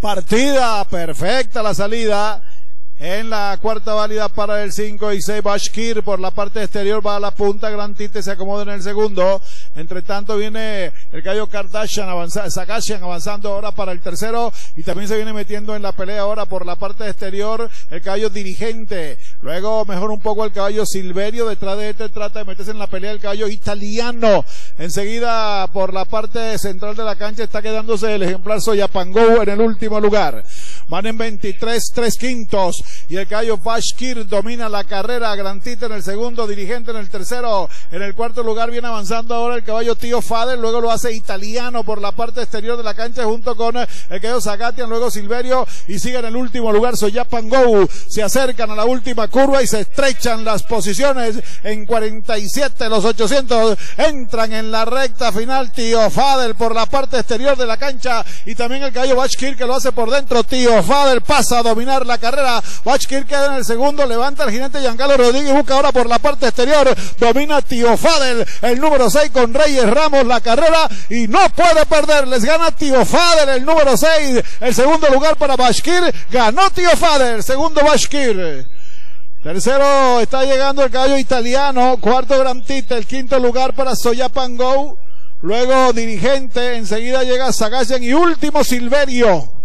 Partida perfecta la salida en la cuarta válida para el 5 y 6 Bashkir por la parte exterior va a la punta, Gran Tite se acomoda en el segundo, entre tanto viene el caballo Kardashian avanzando, Sakashian avanzando ahora para el tercero y también se viene metiendo en la pelea ahora por la parte exterior el caballo dirigente, luego mejora un poco el caballo Silverio, detrás de este trata de meterse en la pelea el caballo italiano, enseguida por la parte central de la cancha está quedándose el ejemplar Soyapango en el último lugar. Van en 23, 3 quintos. Y el caballo Bashkir domina la carrera. Grantita en el segundo, dirigente en el tercero. En el cuarto lugar viene avanzando ahora el caballo Tío Fader. Luego lo hace italiano por la parte exterior de la cancha junto con el caballo Zagatian. Luego Silverio. Y sigue en el último lugar Soyapan Go. Se acercan a la última curva y se estrechan las posiciones. En 47 los 800 entran en la recta final. Tío Fader por la parte exterior de la cancha. Y también el caballo Bashkir que lo hace por dentro. Tío Fader pasa a dominar la carrera. Bachkir queda en el segundo, levanta el jinete Giancarlo Rodríguez, busca ahora por la parte exterior, domina Tío Fadel, el número 6 con Reyes Ramos la carrera y no puede perder, les gana Tío Fadel, el número 6, el segundo lugar para Bashkir, ganó Tío Fadel, segundo Bashkir. Tercero está llegando el caballo italiano, cuarto Gran Tita, el quinto lugar para Soyapango, luego dirigente, enseguida llega Sagasyan y último Silverio.